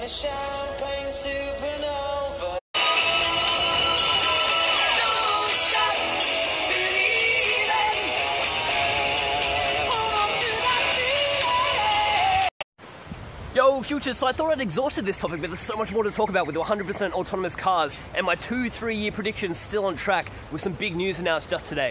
in a champagne supernova. Don't stop believing. Hold on to that feeling. Yo, Future, so I thought I'd exhausted this topic, but there's so much more to talk about with 100% autonomous cars, and my two, three year predictions still on track with some big news announced just today.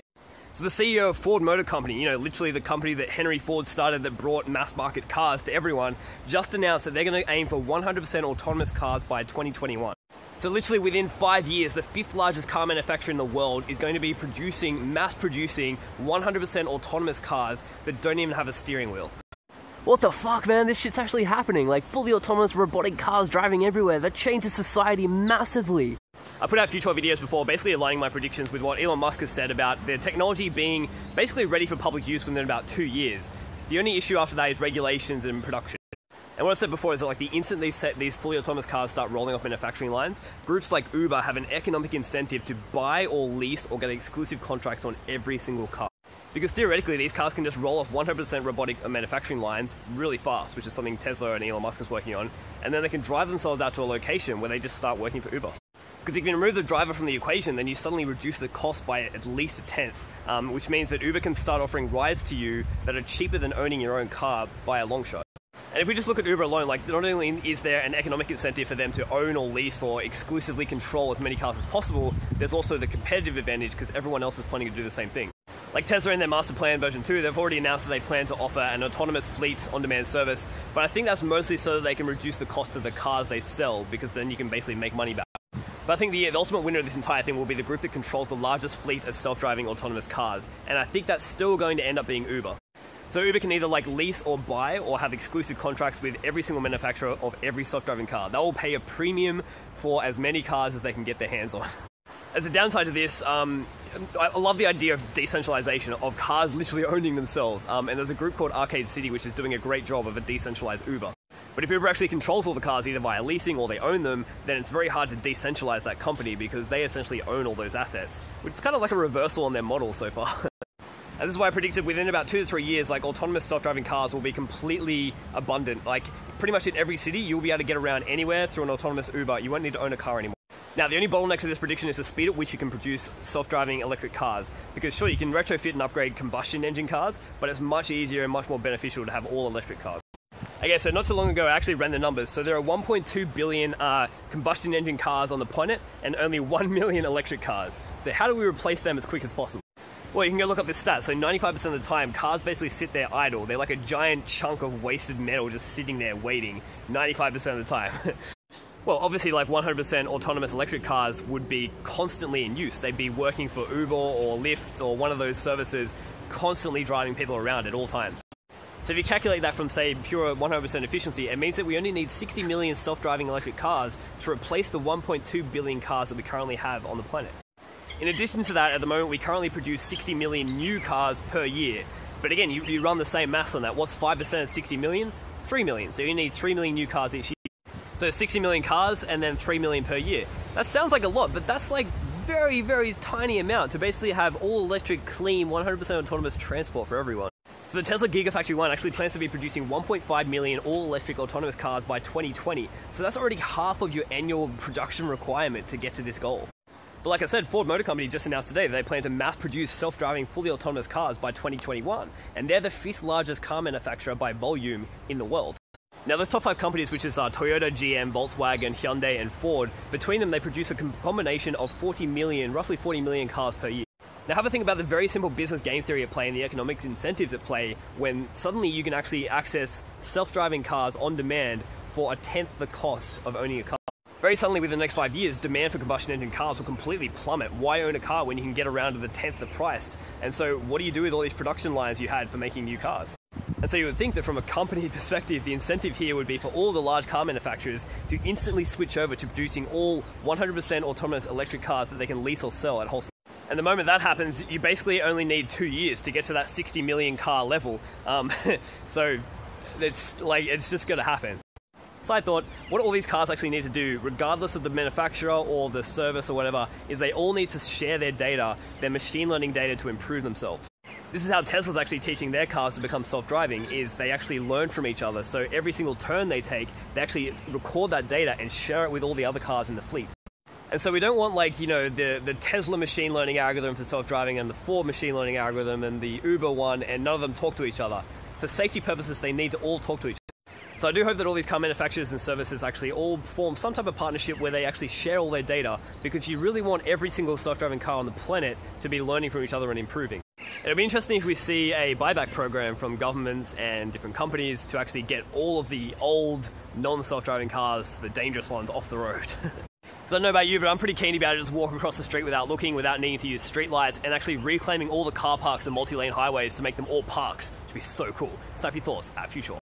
So, the CEO of Ford Motor Company, you know, literally the company that Henry Ford started that brought mass market cars to everyone, just announced that they're going to aim for 100% autonomous cars by 2021. So, literally within five years, the fifth largest car manufacturer in the world is going to be producing, mass producing 100% autonomous cars that don't even have a steering wheel. What the fuck, man? This shit's actually happening. Like fully autonomous robotic cars driving everywhere. That changes society massively. I put out a few future videos before, basically aligning my predictions with what Elon Musk has said about the technology being basically ready for public use within about two years. The only issue after that is regulations and production. And what I said before is that like the instant these these fully autonomous cars start rolling off manufacturing lines, groups like Uber have an economic incentive to buy or lease or get exclusive contracts on every single car. Because theoretically, these cars can just roll off 100% robotic manufacturing lines really fast, which is something Tesla and Elon Musk is working on, and then they can drive themselves out to a location where they just start working for Uber. Because if you remove the driver from the equation, then you suddenly reduce the cost by at least a tenth, um, which means that Uber can start offering rides to you that are cheaper than owning your own car by a long shot. And if we just look at Uber alone, like not only is there an economic incentive for them to own or lease or exclusively control as many cars as possible, there's also the competitive advantage because everyone else is planning to do the same thing. Like Tesla in their master plan version 2, they've already announced that they plan to offer an autonomous fleet on demand service, but I think that's mostly so that they can reduce the cost of the cars they sell because then you can basically make money back. But I think the, the ultimate winner of this entire thing will be the group that controls the largest fleet of self driving autonomous cars, and I think that's still going to end up being Uber. So Uber can either like lease or buy or have exclusive contracts with every single manufacturer of every self-driving car. They will pay a premium for as many cars as they can get their hands on. As a downside to this, um, I love the idea of decentralization of cars literally owning themselves. Um, and there's a group called Arcade City which is doing a great job of a decentralized Uber. But if Uber actually controls all the cars either via leasing or they own them, then it's very hard to decentralize that company because they essentially own all those assets, which is kind of like a reversal on their model so far. And this is why I predicted within about two to three years, like autonomous self-driving cars will be completely abundant. Like pretty much in every city, you'll be able to get around anywhere through an autonomous Uber. You won't need to own a car anymore. Now, the only bottleneck to this prediction is the speed at which you can produce self-driving electric cars. Because sure, you can retrofit and upgrade combustion engine cars, but it's much easier and much more beneficial to have all electric cars. Okay, so not too long ago, I actually ran the numbers. So there are 1.2 billion uh, combustion engine cars on the planet, and only 1 million electric cars. So how do we replace them as quick as possible? Well, you can go look up this stat. So 95% of the time, cars basically sit there idle. They're like a giant chunk of wasted metal just sitting there waiting 95% of the time. well, obviously, like 100% autonomous electric cars would be constantly in use. They'd be working for Uber or Lyft or one of those services, constantly driving people around at all times. So if you calculate that from, say, pure 100% efficiency, it means that we only need 60 million self-driving electric cars to replace the 1.2 billion cars that we currently have on the planet. In addition to that, at the moment, we currently produce 60 million new cars per year. But again, you, you run the same maths on that. What's 5% of 60 million? 3 million. So you need 3 million new cars each year. So 60 million cars and then 3 million per year. That sounds like a lot, but that's like very, very tiny amount to basically have all electric, clean, 100% autonomous transport for everyone. So the Tesla Gigafactory 1 actually plans to be producing 1.5 million all-electric autonomous cars by 2020. So that's already half of your annual production requirement to get to this goal. But like I said, Ford Motor Company just announced today that they plan to mass produce self driving, fully autonomous cars by 2021. And they're the fifth largest car manufacturer by volume in the world. Now, those top five companies, which is uh, Toyota, GM, Volkswagen, Hyundai, and Ford, between them they produce a combination of 40 million, roughly 40 million cars per year. Now, have a think about the very simple business game theory at play and the economic incentives at play when suddenly you can actually access self driving cars on demand for a tenth the cost of owning a car. Very suddenly, within the next five years, demand for combustion engine cars will completely plummet. Why own a car when you can get around to the tenth the price? And so, what do you do with all these production lines you had for making new cars? And so you would think that from a company perspective, the incentive here would be for all the large car manufacturers to instantly switch over to producing all 100% autonomous electric cars that they can lease or sell at wholesale. And the moment that happens, you basically only need two years to get to that 60 million car level. Um, so it's like it's just going to happen. Side thought, what all these cars actually need to do, regardless of the manufacturer or the service or whatever, is they all need to share their data, their machine learning data, to improve themselves. This is how Tesla's actually teaching their cars to become self-driving is they actually learn from each other. So every single turn they take, they actually record that data and share it with all the other cars in the fleet. And so we don't want like, you know, the, the Tesla machine learning algorithm for self-driving and the Ford machine learning algorithm and the Uber one and none of them talk to each other. For safety purposes, they need to all talk to each other. So I do hope that all these car manufacturers and services actually all form some type of partnership where they actually share all their data because you really want every single self-driving car on the planet to be learning from each other and improving. It'll be interesting if we see a buyback program from governments and different companies to actually get all of the old non-self-driving cars, the dangerous ones, off the road. So I don't know about you, but I'm pretty keen about just walk across the street without looking, without needing to use street lights, and actually reclaiming all the car parks and multi-lane highways to make them all parks. Which would be so cool. Snap your thoughts at Future.